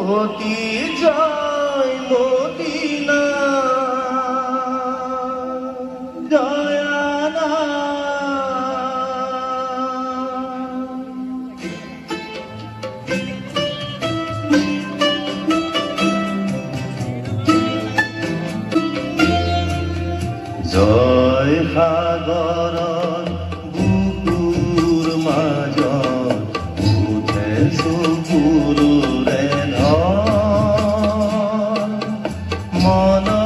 মতি জয় Medina জয়ানা জয় সাগর বুকুর মাজ উঠেছো mono